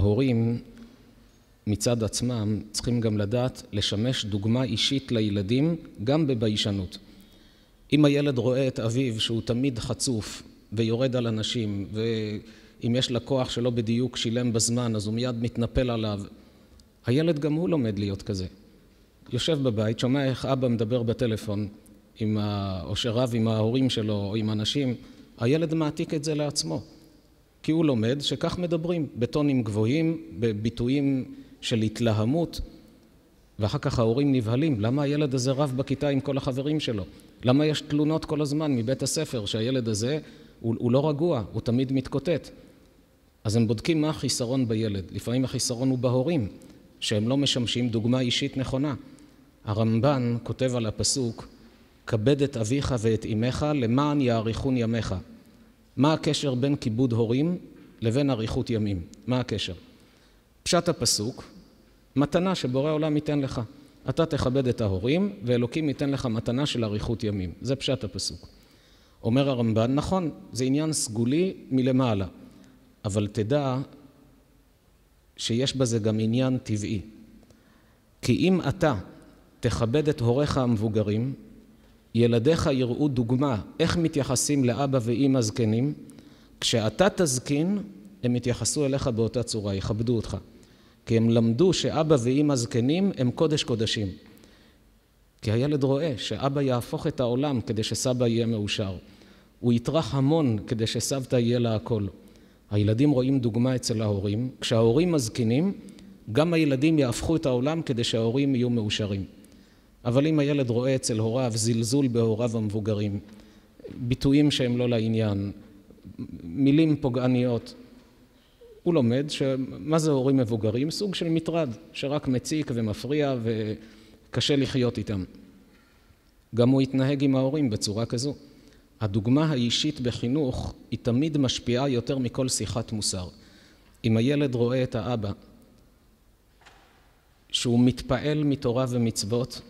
ההורים מצד עצמם צריכים גם לדעת לשמש דוגמה אישית לילדים גם בביישנות. אם הילד רואה את אביו שהוא תמיד חצוף ויורד על אנשים ואם יש לקוח שלא בדיוק שילם בזמן אז הוא מיד מתנפל עליו הילד גם הוא לומד להיות כזה. יושב בבית, שומע איך אבא מדבר בטלפון עם ה... או שרב עם ההורים שלו או עם אנשים, הילד מעתיק את זה לעצמו. כי הוא לומד שכך מדברים, בטונים גבוהים, בביטויים של התלהמות, ואחר כך ההורים נבהלים, למה הילד הזה רב בכיתה עם כל החברים שלו? למה יש תלונות כל הזמן מבית הספר שהילד הזה הוא, הוא לא רגוע, הוא תמיד מתקוטט? אז הם בודקים מה החיסרון בילד. לפעמים החיסרון הוא בהורים, שהם לא משמשים דוגמה אישית נכונה. הרמב"ן כותב על הפסוק, כבד את אביך ואת אמך למען יאריכון ימיך. מה הקשר בין כיבוד הורים לבין אריכות ימים? מה הקשר? פשט הפסוק, מתנה שבורא עולם ייתן לך. אתה תכבד את ההורים ואלוקים ייתן לך מתנה של אריכות ימים. זה פשט הפסוק. אומר הרמב"ן, נכון, זה עניין סגולי מלמעלה, אבל תדע שיש בזה גם עניין טבעי. כי אם אתה תכבד את הוריך המבוגרים, ילדיך יראו דוגמה איך מתייחסים לאבא ואימא זקנים, כשאתה תזקין הם יתייחסו אליך באותה צורה, יכבדו אותך. כי הם למדו שאבא ואימא זקנים הם קודש קודשים. כי הילד רואה שאבא יהפוך את העולם כדי שסבא יהיה מאושר. הוא יטרח המון כדי שסבתא יהיה לה הכל. הילדים רואים דוגמה אצל ההורים, כשההורים מזקינים, גם הילדים יהפכו את העולם כדי שההורים יהיו מאושרים. אבל אם הילד רואה אצל הוריו זלזול בהוריו המבוגרים, ביטויים שהם לא לעניין, מילים פוגעניות, הוא לומד שמה זה הורים מבוגרים? סוג של מטרד שרק מציק ומפריע וקשה לחיות איתם. גם הוא יתנהג עם ההורים בצורה כזו. הדוגמה האישית בחינוך היא תמיד משפיעה יותר מכל שיחת מוסר. אם הילד רואה את האבא שהוא מתפעל מתורה ומצוות,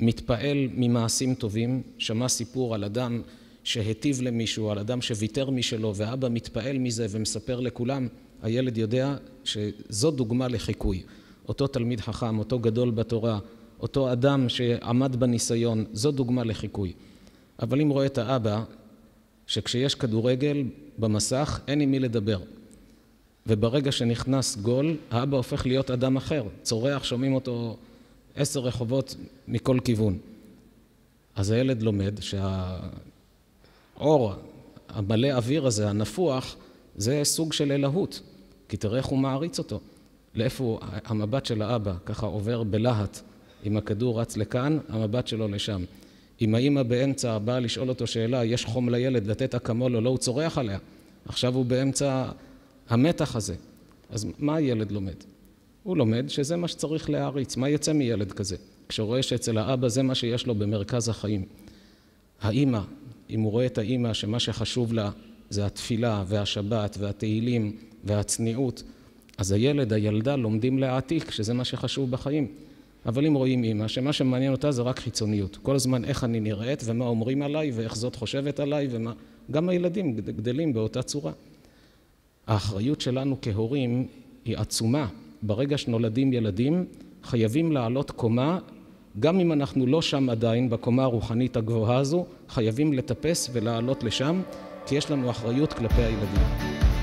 מתפעל ממעשים טובים, שמע סיפור על אדם שהיטיב למישהו, על אדם שוויתר משלו, ואבא מתפעל מזה ומספר לכולם, הילד יודע שזו דוגמה לחיקוי. אותו תלמיד חכם, אותו גדול בתורה, אותו אדם שעמד בניסיון, זו דוגמה לחיקוי. אבל אם רואה את האבא, שכשיש כדורגל במסך אין עם מי לדבר. וברגע שנכנס גול, האבא הופך להיות אדם אחר, צורח, שומעים אותו עשר רחובות מכל כיוון. אז הילד לומד שהאור המלא אוויר הזה, הנפוח, זה סוג של אלהות, כי תראה איך הוא מעריץ אותו. לאיפה המבט של האבא ככה עובר בלהט, אם הכדור רץ לכאן, המבט שלו לשם. אם האמא באמצע באה לשאול אותו שאלה, יש חום לילד לתת אקמול או לא, הוא צורח עליה. עכשיו הוא באמצע המתח הזה. אז מה הילד לומד? הוא לומד שזה מה שצריך להעריץ. מה יצא מילד כזה? כשהוא רואה שאצל האבא זה מה שיש לו במרכז החיים. האימא, אם הוא רואה את האימא שמה שחשוב לה זה התפילה והשבת והתהילים והצניעות, אז הילד, הילדה לומדים להעתיק שזה מה שחשוב בחיים. אבל אם רואים אימא שמה שמעניין אותה זה רק חיצוניות, כל הזמן איך אני נראית ומה אומרים עליי ואיך זאת חושבת עליי ומה... גם הילדים גדלים באותה צורה. האחריות שלנו כהורים היא עצומה. ברגע שנולדים ילדים חייבים לעלות קומה, גם אם אנחנו לא שם עדיין בקומה הרוחנית הגבוהה הזו, חייבים לטפס ולעלות לשם, כי יש לנו אחריות כלפי הילדים.